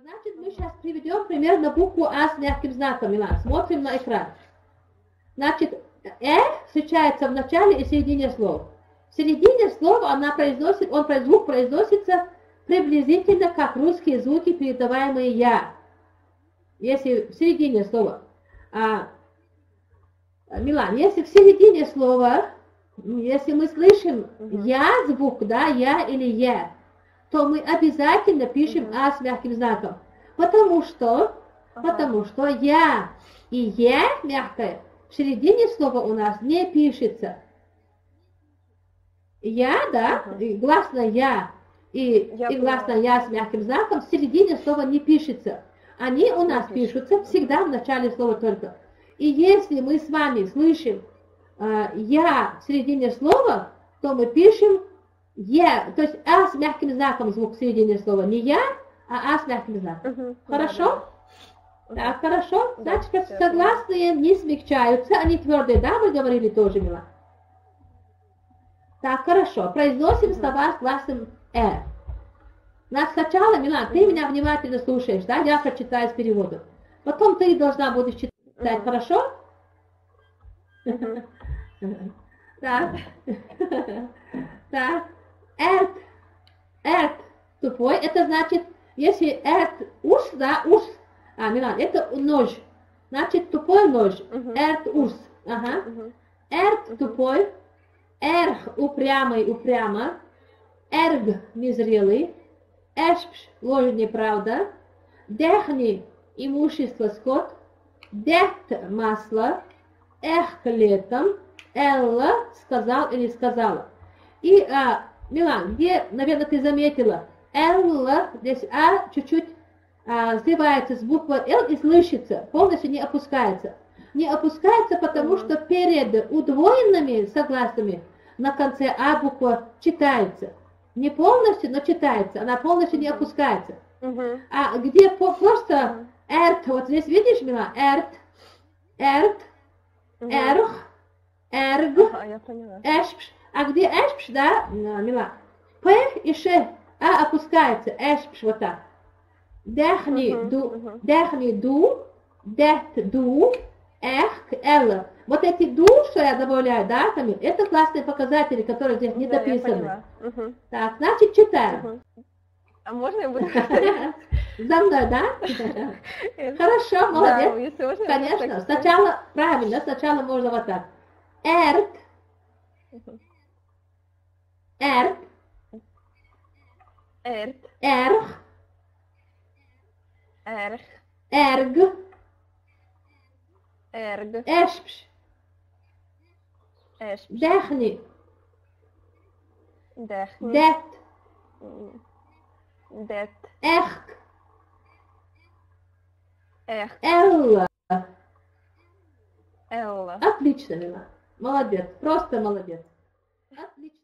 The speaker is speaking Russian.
Значит, мы сейчас приведем пример на букву А с мягким знаком, Милан. Смотрим на экран. Значит, Э встречается в начале и середине слов. В середине слова она произносит, он, звук произносится приблизительно как русские звуки, передаваемые «я». Если в середине слова. А, Милан, если в середине слова, если мы слышим «я» звук, да, «я» или «я», то мы обязательно пишем угу. «а» с мягким знаком. Потому что, ага. потому что «я» и «е» мягкое в середине слова у нас не пишется. «Я», да, ага. гласно «я» и, Я и гласно «я» с мягким знаком в середине слова не пишется. Они у нас пишутся всегда в начале слова только. И если мы с вами слышим э, «я» в середине слова, то мы пишем Е, то есть А с мягким знаком звук середине слова. Не я, а А с мягким знаком. Угу. Хорошо? Угу. Так, хорошо. Значит, да, согласные не смягчаются, они твердые, да, вы говорили тоже, Мила? Так, хорошо. Произносим слова с гласным Э. Значит, сначала, Мила, ты меня внимательно слушаешь, да, я прочитаю с переводом. Потом ты должна будешь читать, хорошо? Так. Так. Эрт, эрт тупой, это значит, если эрт ус, да, ус, а, Милан, это нож, значит тупой нож, эрт ус, ага. Эрт тупой, эрх упрямый, упрямо, эрг незрелый, эшпш ложь неправда, дехни имущество скот, дехт масло, эх летом, элла сказал или сказала. И а, Милан, где, наверное, ты заметила, Л, здесь А чуть-чуть а, сливается с буквой Л и слышится, полностью не опускается. Не опускается, потому что перед удвоенными согласными на конце А буква читается. Не полностью, но читается, она полностью не опускается. А где просто эрт, вот здесь видишь, Мила, эрт, эрт, эрх, эрг, эшпш, а где эшпш, да, мила, п и ш, а опускается, эшпш вот так. Дехни, ду, дехни, ду, дет, ду, эх, эл. Вот эти ду, что я добавляю, да, там, это классные показатели, которые здесь не дописаны. Так, значит, читаем. А можно я буду За мной, да? Хорошо, молодец. Конечно, сначала, правильно, сначала можно вот так. Эрт, Erg. Erg. Erg. Erg. Erg. Erg. Esps. Esps. Degni. Degni. Det. Det. Echt. Echt. Elle. Elle. Молодец. Просто молодец. Отлично.